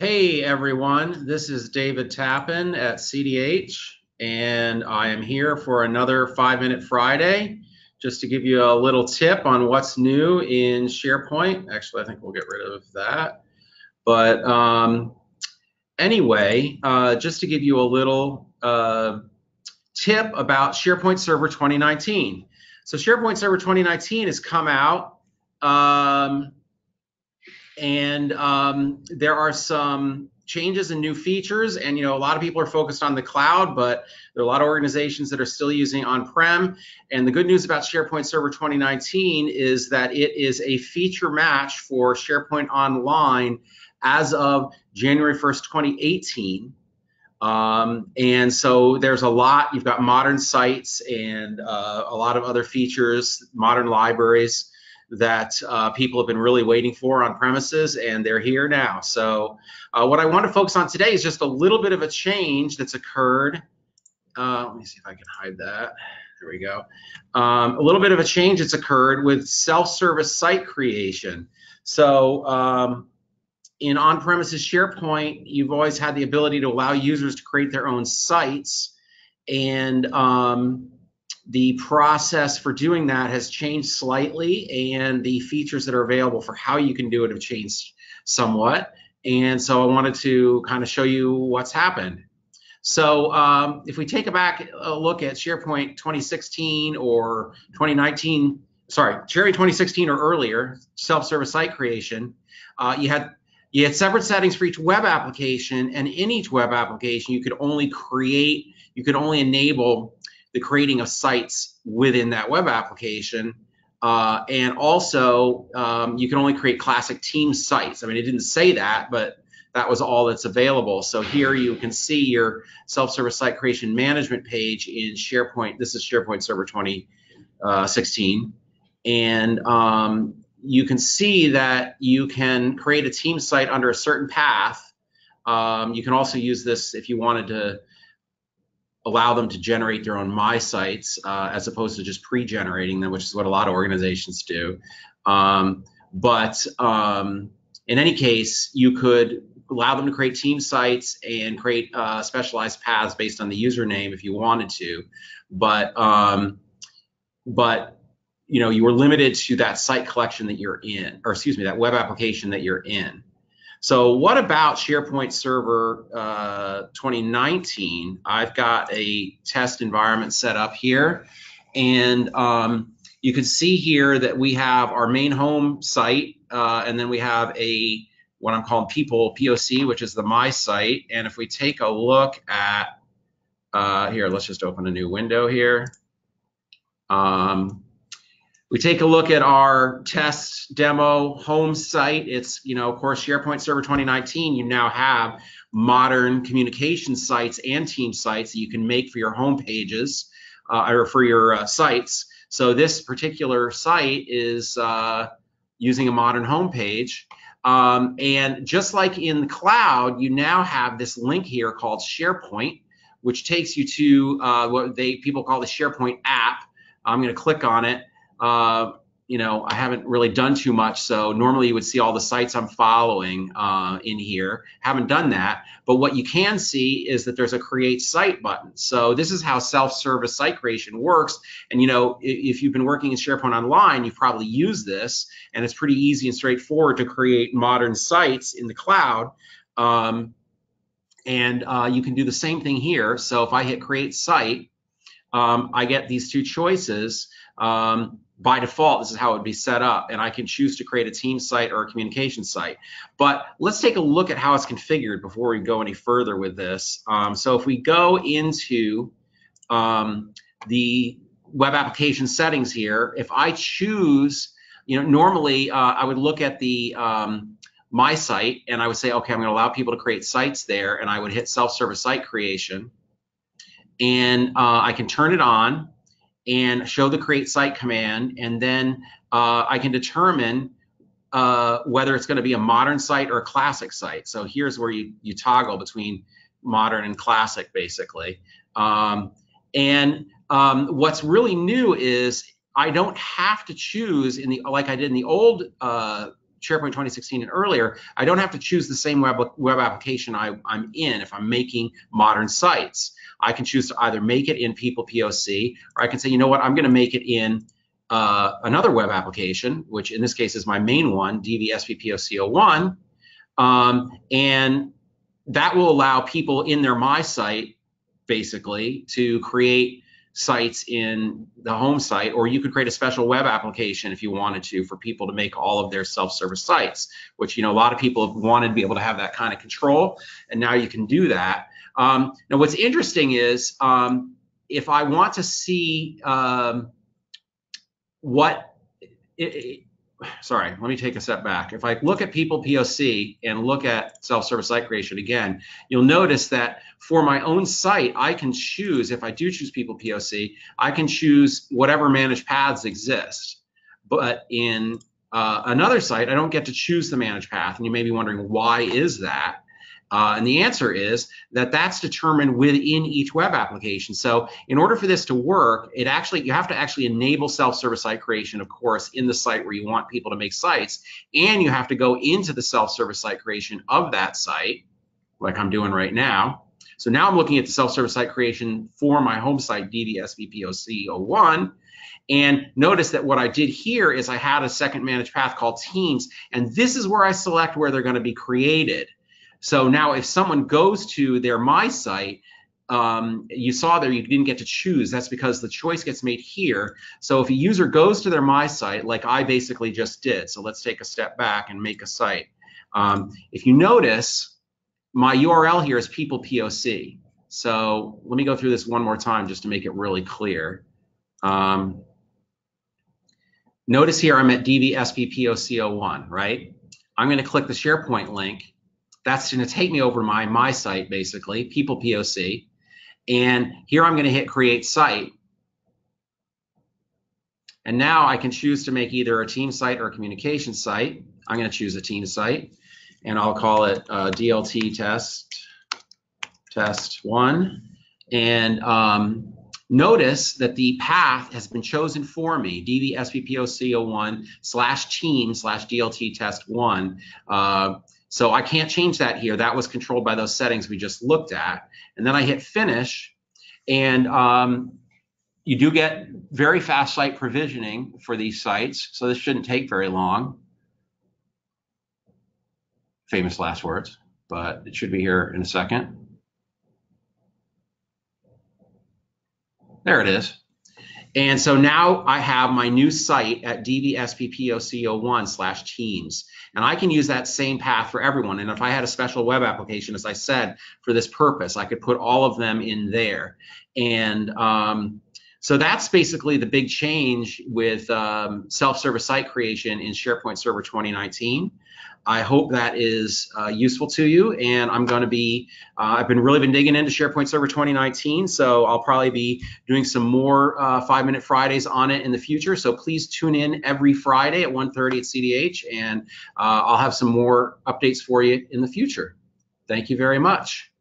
Hey everyone, this is David Tappan at CDH, and I am here for another Five Minute Friday just to give you a little tip on what's new in SharePoint. Actually, I think we'll get rid of that. But um, anyway, uh, just to give you a little uh, tip about SharePoint Server 2019. So SharePoint Server 2019 has come out. Um, and um, there are some changes and new features and you know a lot of people are focused on the cloud but there are a lot of organizations that are still using on-prem. And the good news about sharepoint server 2019 is that it is a feature match for sharepoint online as of january 1st 2018 um, and so there's a lot you've got modern sites and uh, a lot of other features modern libraries that uh, people have been really waiting for on premises, and they're here now. So uh, what I want to focus on today is just a little bit of a change that's occurred. Uh, let me see if I can hide that. There we go. Um, a little bit of a change that's occurred with self-service site creation. So um, in on-premises SharePoint, you've always had the ability to allow users to create their own sites. And um, the process for doing that has changed slightly and the features that are available for how you can do it have changed somewhat. And so I wanted to kind of show you what's happened. So um, if we take a back a look at SharePoint 2016 or 2019, sorry, SharePoint 2016 or earlier, self-service site creation, uh, you had you had separate settings for each web application, and in each web application, you could only create, you could only enable the creating of sites within that web application. Uh, and also, um, you can only create classic team sites. I mean, it didn't say that, but that was all that's available. So here you can see your self-service site creation management page in SharePoint. This is SharePoint Server 2016. Uh, and um, you can see that you can create a team site under a certain path. Um, you can also use this if you wanted to allow them to generate their own my sites uh, as opposed to just pre-generating them, which is what a lot of organizations do. Um, but um, in any case, you could allow them to create team sites and create uh, specialized paths based on the username if you wanted to. But um, but you know you were limited to that site collection that you're in, or excuse me, that web application that you're in. So what about SharePoint Server uh, 2019? I've got a test environment set up here, and um, you can see here that we have our main home site, uh, and then we have a what I'm calling people POC, which is the my site. And if we take a look at uh, here, let's just open a new window here. Um, we take a look at our test demo home site. It's, you know, of course, SharePoint Server 2019, you now have modern communication sites and team sites that you can make for your home pages uh, or for your uh, sites. So this particular site is uh, using a modern home page. Um, and just like in the cloud, you now have this link here called SharePoint, which takes you to uh, what they people call the SharePoint app. I'm going to click on it uh, you know, I haven't really done too much. So normally you would see all the sites I'm following uh, in here. Haven't done that. But what you can see is that there's a create site button. So this is how self-service site creation works. And you know, if you've been working in SharePoint Online, you've probably used this, and it's pretty easy and straightforward to create modern sites in the cloud. Um, and uh, you can do the same thing here. So if I hit create site, um, I get these two choices. Um, by default, this is how it would be set up, and I can choose to create a team site or a communication site. But let's take a look at how it's configured before we go any further with this. Um, so if we go into um, the web application settings here, if I choose, you know, normally uh, I would look at the um, my site and I would say, okay, I'm going to allow people to create sites there, and I would hit self-service site creation, and uh, I can turn it on and show the create site command, and then uh, I can determine uh, whether it's going to be a modern site or a classic site. So here's where you, you toggle between modern and classic, basically. Um, and um, what's really new is I don't have to choose in the like I did in the old uh, SharePoint 2016 and earlier, I don't have to choose the same web, web application I, I'm in if I'm making modern sites. I can choose to either make it in People POC, or I can say, you know what, I'm going to make it in uh, another web application, which in this case is my main one, DVSPPOC01, um, and that will allow people in their My Site, basically, to create sites in the home site, or you could create a special web application if you wanted to for people to make all of their self-service sites, which you know a lot of people have wanted to be able to have that kind of control, and now you can do that. Um, now, what's interesting is um, if I want to see um, what it, sorry, let me take a step back. If I look at people POC and look at self-service site creation again, you'll notice that for my own site, I can choose, if I do choose people POC, I can choose whatever managed paths exist. But in uh, another site, I don't get to choose the managed path. And you may be wondering, why is that? Uh, and the answer is that that's determined within each web application. So in order for this to work, it actually you have to actually enable self-service site creation, of course, in the site where you want people to make sites, and you have to go into the self-service site creation of that site, like I'm doing right now. So now I'm looking at the self-service site creation for my home site, DVSPPOC01. And notice that what I did here is I had a second managed path called teams, and this is where I select where they're going to be created. So now if someone goes to their My Site, um, you saw there you didn't get to choose. That's because the choice gets made here. So if a user goes to their My Site, like I basically just did, so let's take a step back and make a site. Um, if you notice, my URL here is people POC. So let me go through this one more time just to make it really clear. Um, notice here I'm at DVSPPOC01, right? I'm going to click the SharePoint link that's going to take me over my my site basically, people POC. And here I'm going to hit create site. And now I can choose to make either a team site or a communication site. I'm going to choose a team site and I'll call it uh, DLT test test one. And um, notice that the path has been chosen for me, DVSPPOC01 slash team slash DLT test one. Uh, so I can't change that here. That was controlled by those settings we just looked at. And then I hit finish and um, you do get very fast site provisioning for these sites. So this shouldn't take very long. Famous last words, but it should be here in a second. There it is. And so now I have my new site at dvsppoc01 slash teams. And I can use that same path for everyone. And if I had a special web application, as I said, for this purpose, I could put all of them in there. And um, so that's basically the big change with um, self-service site creation in SharePoint Server 2019. I hope that is uh, useful to you. And I'm going to be, uh, I've been really been digging into SharePoint Server 2019. So I'll probably be doing some more uh, five minute Fridays on it in the future. So please tune in every Friday at 1.30 at CDH and uh, I'll have some more updates for you in the future. Thank you very much.